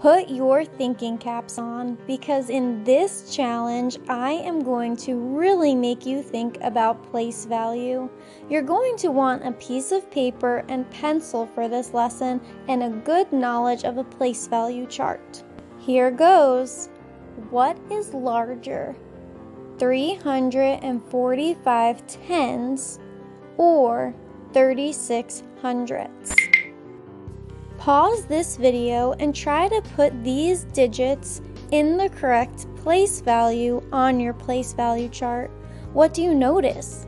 Put your thinking caps on because in this challenge, I am going to really make you think about place value. You're going to want a piece of paper and pencil for this lesson and a good knowledge of a place value chart. Here goes. What is larger? 345 tens or 36 hundreds? Pause this video and try to put these digits in the correct place value on your place value chart. What do you notice?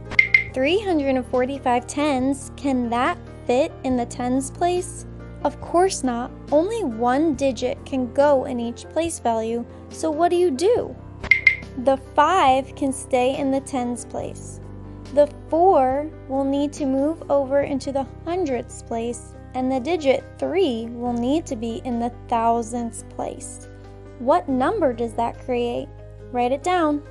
345 tens, can that fit in the tens place? Of course not. Only one digit can go in each place value, so what do you do? The 5 can stay in the tens place. The 4 will need to move over into the hundreds place and the digit 3 will need to be in the thousands place. What number does that create? Write it down.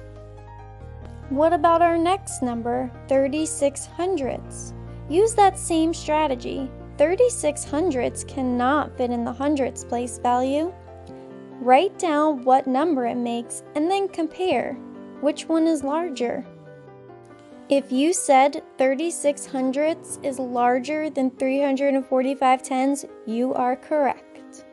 What about our next number, 36 hundreds? Use that same strategy. 36 hundreds cannot fit in the hundreds place value. Write down what number it makes and then compare. Which one is larger? If you said 36 hundreds is larger than 345 tens, you are correct.